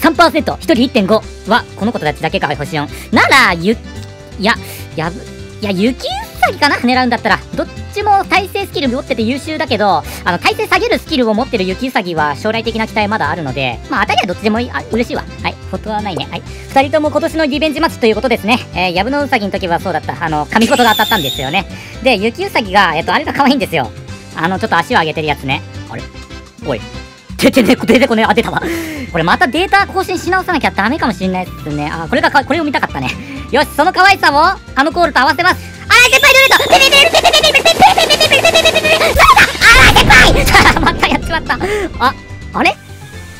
3%、1人1.5は、この子たちだけか、星4。なら、ゆ、いや、やぶ、いや、雪うさぎかな？狙うんだったら。どっちも耐性スキル持ってて優秀だけど、あの、耐性下げるスキルを持ってる雪うさぎは将来的な期待まだあるので、まあ、当たりはどっちでもいい。あ、嬉しいわ。はい。フォトはないね。はい。二人とも今年のリベンジマッチということですね。えー、やぶのうさぎの時はそうだった。あの、紙フォトが当たったんですよね。で、雪うさぎが、えっと、あれが可愛いんですよ。あの、ちょっと足を上げてるやつね。あれ？おい。出てね、出てこね、あ、出たわ。これまたデータ更新し直さなきゃダメかもしんないっすね。あ、これがこれを見たかったね。よし、その可愛さを、あのコールと合わせます。あら、先輩ルいレットあら、先輩またやっちまった。あ、あれ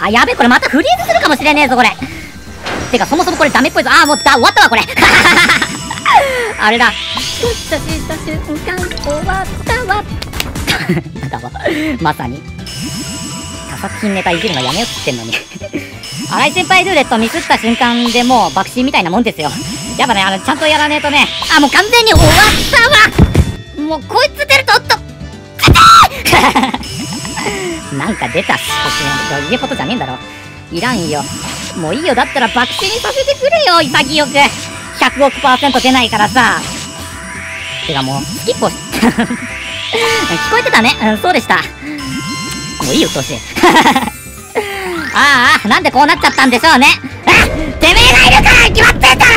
あ、やべ、これまたフリーズするかもしれねえぞ、これ。てか、そもそもこれダメっぽいぞ。あー、もうだ、終わったわ、これ。あれだ。突した瞬間終わったわ。まさに。作品ネタいじるのやめようって言ってんのに 荒井先輩ルーレットミスった瞬間でもう爆心みたいなもんですよ。やっぱね、あの、ちゃんとやらねえとね、あ、もう完全に終わったわもうこいつ出ると、おっと なんか出たし、こっち家ことじゃねえんだろ。いらんよ。もういいよ。だったら爆死にさせてくれよ、潔く。100億パーセント出ないからさ。てかもう、スキップ 聞こえてたね。うん、そうでした。もういいよ、投資。ああ、なんでこうなっちゃったんでしょうね。あてめえがいるから決まってんだろ、